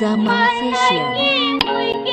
咱们的年味。